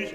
dich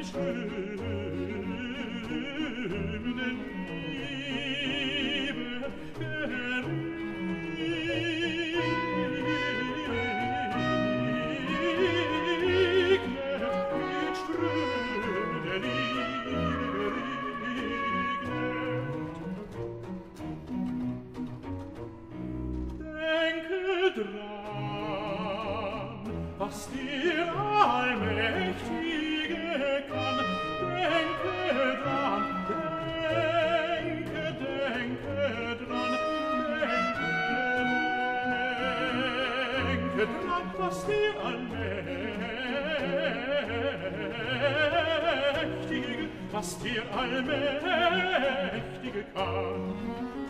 mich schön was dir allmächtige, was dir allmächtige kann.